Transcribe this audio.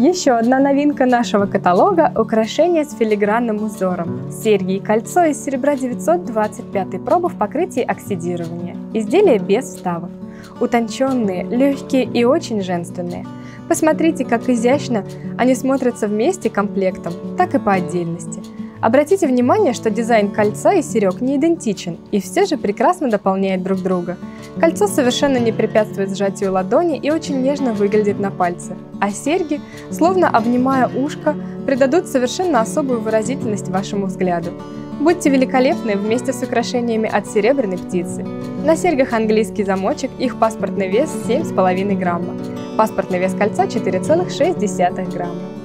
Еще одна новинка нашего каталога – украшения с филигранным узором. Серьги и кольцо из серебра 925 пробы в покрытии оксидирования. Изделия без вставок. Утонченные, легкие и очень женственные. Посмотрите, как изящно они смотрятся вместе комплектом, так и по отдельности – Обратите внимание, что дизайн кольца и серег не идентичен, и все же прекрасно дополняют друг друга. Кольцо совершенно не препятствует сжатию ладони и очень нежно выглядит на пальце, а серьги, словно обнимая ушко, придадут совершенно особую выразительность вашему взгляду. Будьте великолепны вместе с украшениями от серебряной птицы. На серьгах английский замочек, их паспортный вес 7,5 грамма. Паспортный вес кольца 4,6 грамма.